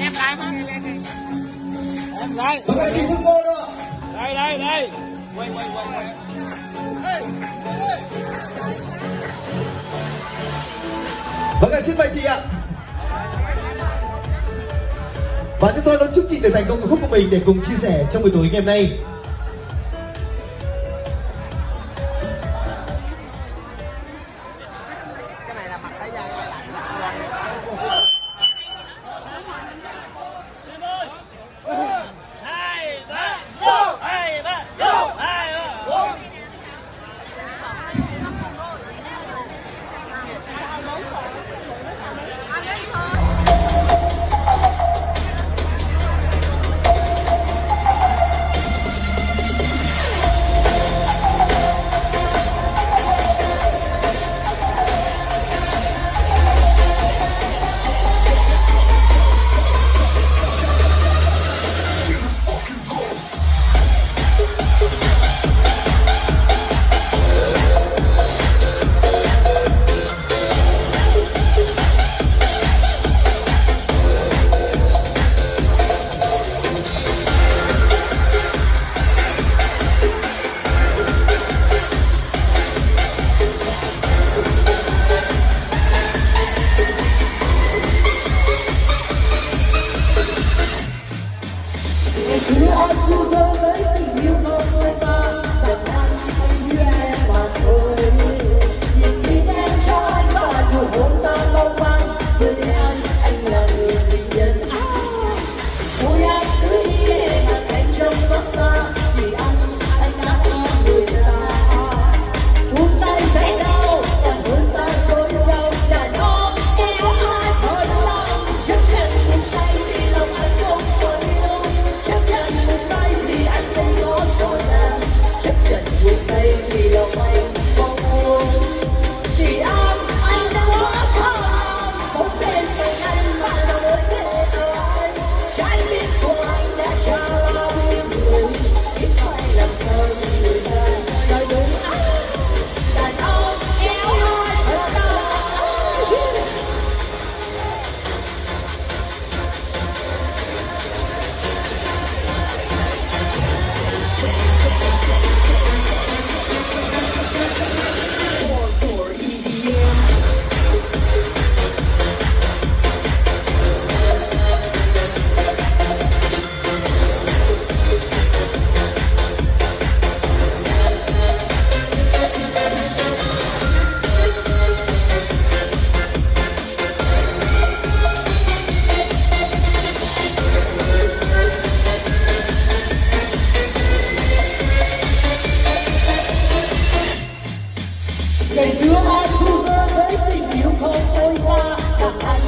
em lại em lại Và các chị không cô đâu đây đây đây quay quay quay quay Vâng ạ, xin mời chị ạ. Và chúng tôi luôn chúc chị được thành công ca khúc của mình để cùng chia sẻ trong buổi tối ngày hôm nay.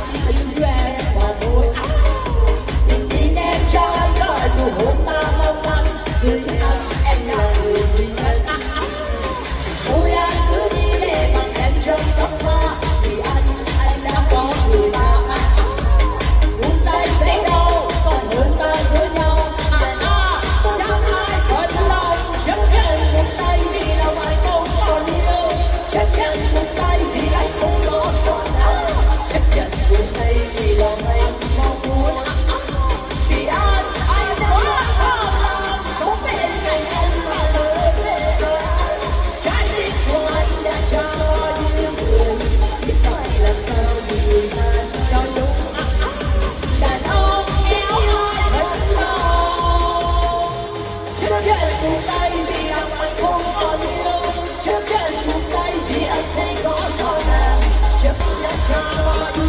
hundred. Just